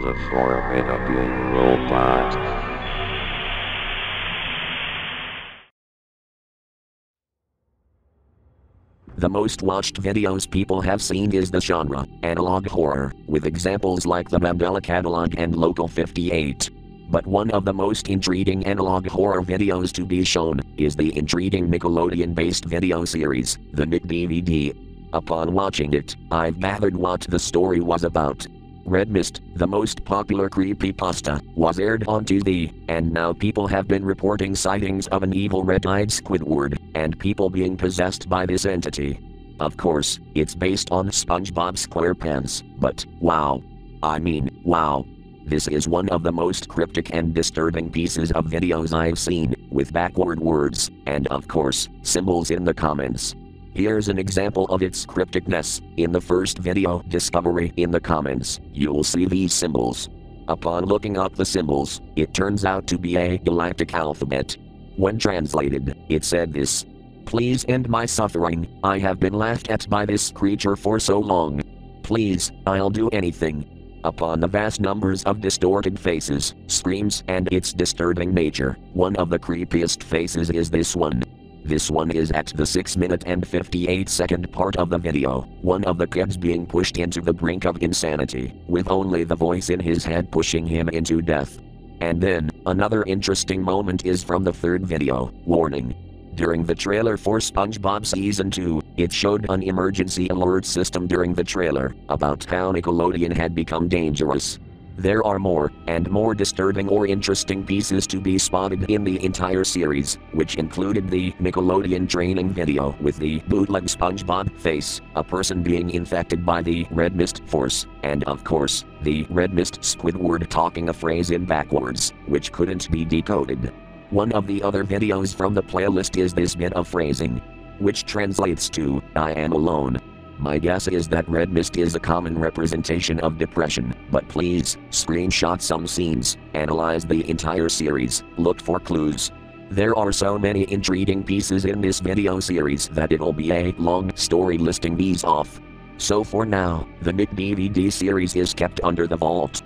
The Formidable Robot. The most watched videos people have seen is the genre, analog horror, with examples like the Mandela Catalog and Local 58. But one of the most intriguing analog horror videos to be shown is the intriguing Nickelodeon based video series, the Nick DVD. Upon watching it, I've gathered what the story was about. Red Mist, the most popular creepypasta, was aired on TV, and now people have been reporting sightings of an evil red-eyed Squidward, and people being possessed by this entity. Of course, it's based on SpongeBob SquarePants, but wow. I mean, wow. This is one of the most cryptic and disturbing pieces of videos I've seen, with backward words, and of course, symbols in the comments. Here's an example of its crypticness. In the first video, Discovery in the comments, you'll see these symbols. Upon looking up the symbols, it turns out to be a galactic alphabet. When translated, it said this Please end my suffering, I have been laughed at by this creature for so long. Please, I'll do anything. Upon the vast numbers of distorted faces, screams, and its disturbing nature, one of the creepiest faces is this one. This one is at the 6 minute and 58 second part of the video, one of the kids being pushed into the brink of insanity, with only the voice in his head pushing him into death. And then, another interesting moment is from the third video, warning. During the trailer for SpongeBob Season 2, it showed an emergency alert system during the trailer about how Nickelodeon had become dangerous. There are more, and more disturbing or interesting pieces to be spotted in the entire series, which included the Nickelodeon training video with the bootleg SpongeBob face, a person being infected by the Red Mist Force, and of course, the Red Mist Squidward talking a phrase in backwards, which couldn't be decoded. One of the other videos from the playlist is this bit of phrasing, which translates to, I am alone. My guess is that red mist is a common representation of depression, but please, screenshot some scenes, analyze the entire series, look for clues. There are so many intriguing pieces in this video series that it'll be a long story listing these off. So for now, the Nick DVD series is kept under the vault.